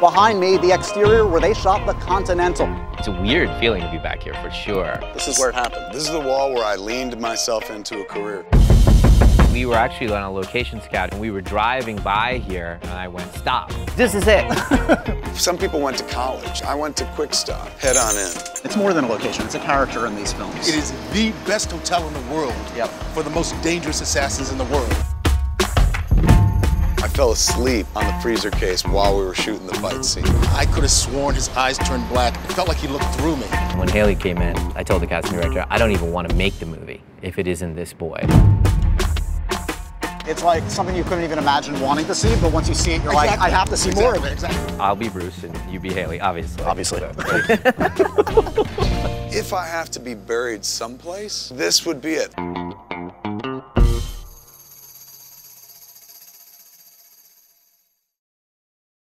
Behind me, the exterior where they shot the Continental. It's a weird feeling to be back here for sure. This is where it happened. This is the wall where I leaned myself into a career. We were actually on a location scout and we were driving by here and I went, stop, this is it. Some people went to college. I went to Quick Stop, head on in. It's more than a location, it's a character in these films. It is the best hotel in the world Yep. for the most dangerous assassins in the world. I fell asleep on the freezer case while we were shooting the fight scene. I could have sworn his eyes turned black. It felt like he looked through me. when Haley came in, I told the casting director, I don't even want to make the movie if it isn't this boy. It's like something you couldn't even imagine wanting to see, but once you see it, you're like, I have to see more of it. Exactly. I'll be Bruce and you be Haley, obviously. Obviously. If I have to be buried someplace, this would be it.